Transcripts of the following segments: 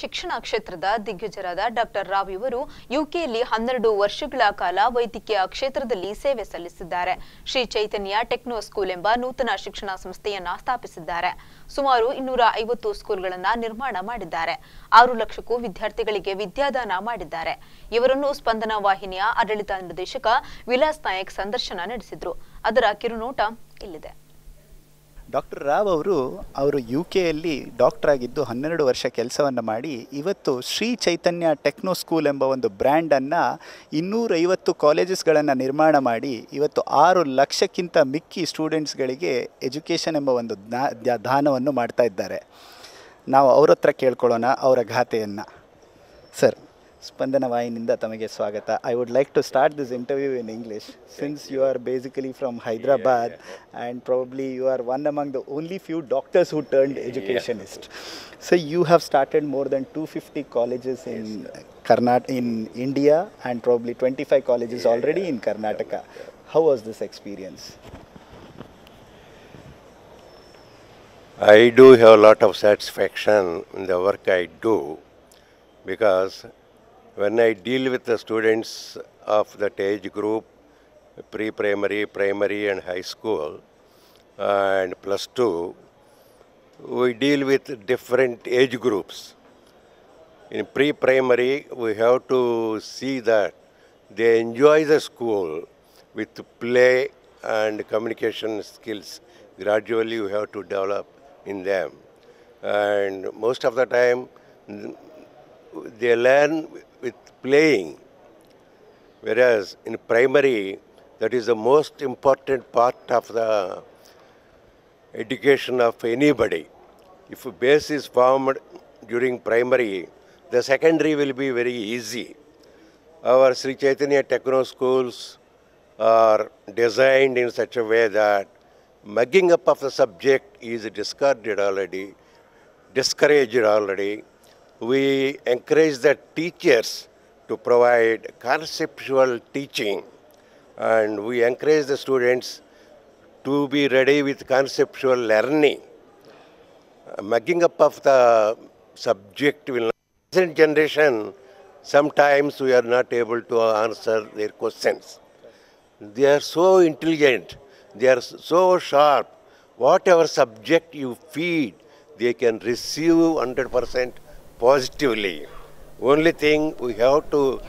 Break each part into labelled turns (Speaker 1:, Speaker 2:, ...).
Speaker 1: ಶಿಕ್ಷಣ ಕ್ಷೇತ್ರದ ದಿಗ್ಗಜರಾದ ಡಾಕ್ಟರ್ ರಾವ್ ಇವರು ಯುಕೆಯಲ್ಲಿ ಹನ್ನೆರಡು ವರ್ಷಗಳ ಕಾಲ ವೈದ್ಯಕೀಯ ಕ್ಷೇತ್ರದಲ್ಲಿ ಸೇವೆ ಸಲ್ಲಿಸಿದ್ದಾರೆ. ಶ್ರೀ ಚೈತನ್ಯ ಟೆಕ್ನೋ ಸ್ಕೂಲ್ ಎಂಬ ನೂತನ ಶಿಕ್ಷಣ ಸಂಸ್ಥೆಯನ್ನು ಸ್ಥಾಪಿಸಿದ್ದಾರೆ. ಸುಮಾರು ಇನ್ನೂರ ಐವತ್ತು ಸ್ಕೂಲ್ಗಳನ್ನ ನಿರ್ಮಾಣ ಮಾಡಿದ್ದಾರೆ. ಆರು ಲಕ್ಷಕ್ಕೂ ವಿದ್ಯಾರ್ಥಿಗಳಿಗೆ ವಿದ್ಯಾದಾನ ಮಾಡಿದ್ದಾರೆ. ಇವರನ್ನು ಸ್ಪಂದನ ವಾಹಿನಿಯ ಆಡಳಿತ ನಿರ್ದೇಶಕ ವಿಲಾಸ್ ನಾಯಕ್ ಸಂದರ್ಶನ ನಡೆಸಿದ್ರು. ಅದರ ಕಿರುನೋಟ ಇಲ್ಲಿದೆ.
Speaker 2: ಡಾಕ್ಟರ್ ರಾವ್ ಅವರು ಅವರು ಯು ಕೆಯಲ್ಲಿ ಡಾಕ್ಟರ್ ಆಗಿದ್ದು ಹನ್ನೆರಡು ವರ್ಷ ಕೆಲಸವನ್ನು ಮಾಡಿ ಇವತ್ತು ಶ್ರೀ ಚೈತನ್ಯ ಟೆಕ್ನೋ ಸ್ಕೂಲ್ ಎಂಬ ಒಂದು ಬ್ರ್ಯಾಂಡನ್ನು ಇನ್ನೂರೈವತ್ತು ಕಾಲೇಜಸ್ಗಳನ್ನು ನಿರ್ಮಾಣ ಮಾಡಿ ಇವತ್ತು ಆರು ಲಕ್ಷಕ್ಕಿಂತ ಮಿಕ್ಕಿ ಸ್ಟೂಡೆಂಟ್ಸ್ಗಳಿಗೆ ಎಜುಕೇಷನ್ ಎಂಬ ಒಂದು ದಾನವನ್ನು ಮಾಡ್ತಾ ಇದ್ದಾರೆ. ನಾವು ಅವ್ರ ಹತ್ರ ಕೇಳ್ಕೊಳ್ಳೋಣ ಅವರ ಘಾತೆಯನ್ನು. Sir ಸ್ಪಂದನ ವಾಹಿನಿಂದ ತಮಗೆ ಸ್ವಾಗತ I would like to start this interview in English since you are basically from Hyderabad and probably you are one among the only few doctors who turned educationist so you have started more than two fifty colleges in Karnataka in India and probably twenty five colleges already in Karnataka how was this experience
Speaker 3: I do have a lot of satisfaction in the work I do because when I deal with the students of that age group, pre primary, and high school, and plus two, we deal with different age groups. In pre primary, we have to see that they enjoy the school with play and communication skills. Gradually, we have to develop in them. And most of the time, they learn with playing. Whereas in primary, that is the most important part of the education of anybody. If a base is formed during primary, the secondary will be very easy. Our Sri Chaitanya Techno schools are designed in such a way that mugging up of the subject is discarded already, discouraged already. We encourage the teachers to provide conceptual teaching and we encourage the students to be ready with conceptual learning. Mugging up of the subject will not. Present generation, sometimes we are not able to answer their questions. They are so intelligent, they are so sharp. Whatever subject you feed, they can receive 100% positively. Only thing we have to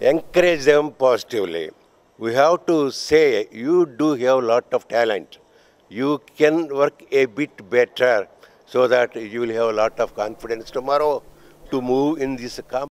Speaker 3: encourage them positively. We have to say, you do have a lot of talent. You can work a bit better so that you will have a lot of confidence tomorrow to move in this company.